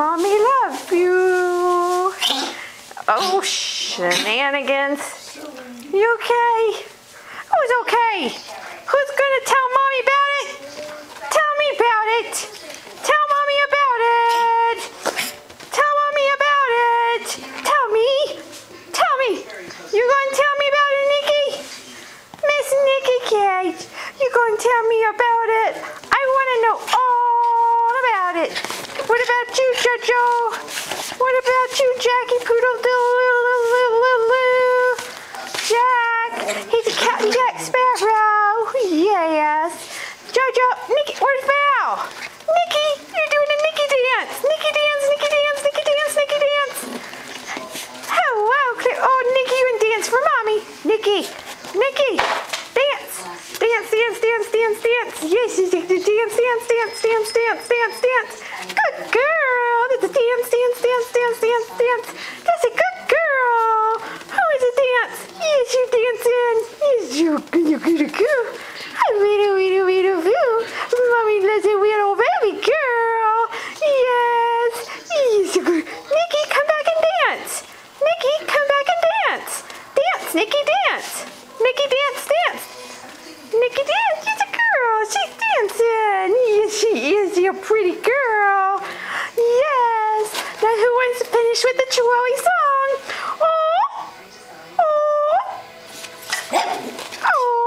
Mommy loves you. Oh, shenanigans. You okay? Who's okay? Who's going to tell Mommy about it? Tell me about it. Tell Mommy about it. Tell Mommy about it. Tell me. Tell me. You're going to tell me about it, Nikki? Miss Nikki Cage, you're going to tell me about it. I want to know Jojo? What about you, Jackie Poodle Jack, he's a Captain Jack Sparrow. Yes. Jojo, Nikki, where's Val? Nikki, you're doing a Nikki dance. Nikki dance, Nikki dance, Nikki dance, Nikki dance. Oh, wow. Oh, Nikki, you can dance for mommy. Nikki, Nikki, dance. Dance, dance, dance, dance, dance. Yes, dance, dance, dance, dance, dance, dance, dance, dance. Good girl. That's a dance, dance, dance, dance, dance. That's a good girl. Who is a dance? Yes, you dancing. Yes, you, you, you, you. Weedle, weedle, weedle, woo. Mommy loves a little baby girl. Yes. Yes. Nikki, come back and dance. Nikki, come back and dance. Dance, Nikki, dance. Nikki, dance, dance. Nikki dance. Now who wants to finish with the Chihuahua song? Oh! Oh! Oh!